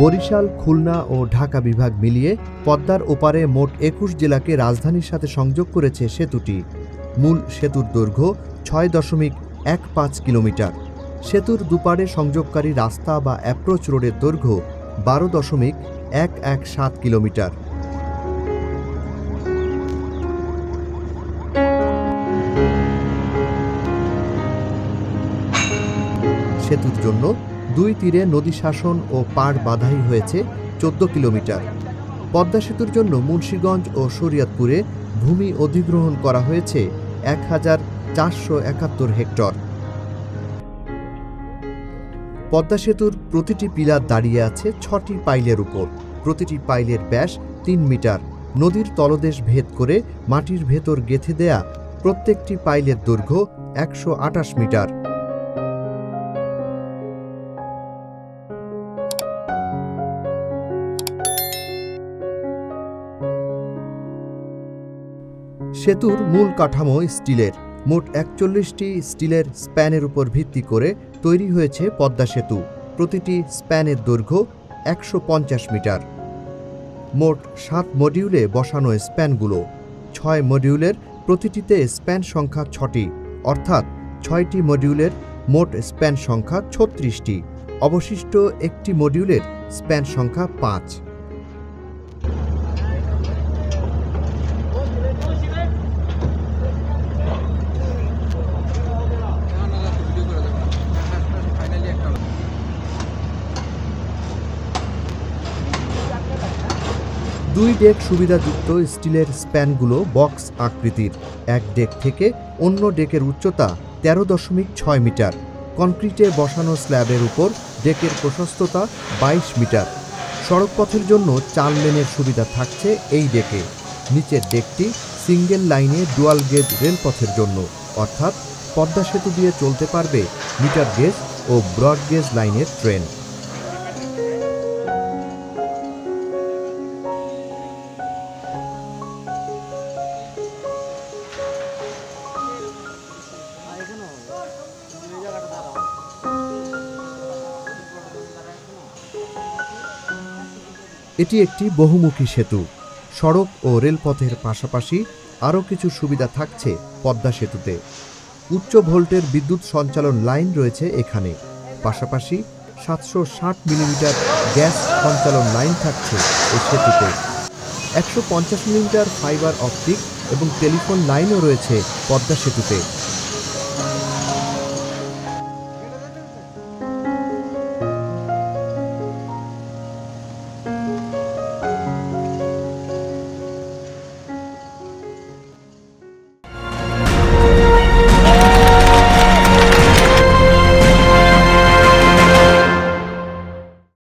বরিশাল, খুলনা ও ঢাকা বিভাগ মিলিয়ে পদ্মার ওপারে মোট একুশ জেলাকে রাজধানীর সাথে সংযোগ করেছে সেতুটি। মূল সেতুর দৈর্ঘ্য ছয় দশমিক এক পাঁচ কিলোমিটার। সেতুর দুপারে সংযোগকারী রাস্তা বা অ্যাপ্রোচ রোডের দৈর্ঘ্য বারো দশমিক এক এক সাত কিলোমিটার। সেতুর জন্য দুই তীরে নদী শাসন ও পাড় বাধাই হয়েছে চোদ্দ কিলোমিটার। পদ্মা সেতুর জন্য মুন্সীগঞ্জ ও শরীয়তপুরে ভূমি অধিগ্রহণ করা হয়েছে এক হাজার চারশো একাত্তর হেক্টর। পদ্মা সেতুর প্রতিটি পিলার দাঁড়িয়ে আছে ছটি পাইলের উপর। প্রতিটি পাইলের ব্যাস তিন মিটার। নদীর তলদেশ ভেদ করে মাটির ভেতর গেঁথে দেয়া প্রত্যেকটি পাইলের দৈর্ঘ্য একশো আটাশ মিটার। সেতুর মূল কাঠামো স্টিলের। মোট একচল্লিশটি স্টিলের স্প্যানের উপর ভিত্তি করে তৈরি হয়েছে পদ্মা সেতু। প্রতিটি স্প্যানের দৈর্ঘ্য একশো পঞ্চাশ মিটার। মোট সাত মডিউলে বসানো স্প্যানগুলো। ছয় মডিউলের প্রতিটিতে স্প্যান সংখ্যা ছটি, অর্থাৎ ছয়টি মডিউলের মোট স্প্যান সংখ্যা ছত্রিশটি। অবশিষ্ট একটি মডিউলের স্প্যান সংখ্যা পাঁচ। দুই ডেক সুবিধাযুক্ত স্টিলের স্প্যানগুলো বক্স আকৃতির, এক ডেক থেকে অন্য ডেকের উচ্চতা তেরো দশমিক ছয় মিটার কনক্রিটে বসানো স্ল্যাবের উপর ডেকের প্রশস্ততা বাইশ মিটার। সড়কপথের জন্য চার লেনের সুবিধা থাকছে এই ডেকে। নিচের ডেকটি সিঙ্গেল লাইনে ডুয়াল গেজ রেলপথের জন্য, অর্থাৎ পদ্মা সেতু দিয়ে চলতে পারবে মিটার গেজ ও ব্রড গেজ লাইনের ট্রেন। এটি একটি বহুমুখী সেতু। সড়ক ও রেলপথের পাশাপাশি আরও কিছু সুবিধা থাকছে পদ্মা সেতুতে। উচ্চ ভোল্টের বিদ্যুৎ সঞ্চালন লাইন রয়েছে এখানে। পাশাপাশি সাতশো ষাট মিলিমিটার গ্যাস সঞ্চালন লাইন থাকছে এই সেতুতে। একশো পঞ্চাশ মিলিমিটার ফাইবার অপটিক এবং টেলিফোন লাইনও রয়েছে পদ্মা সেতুতে।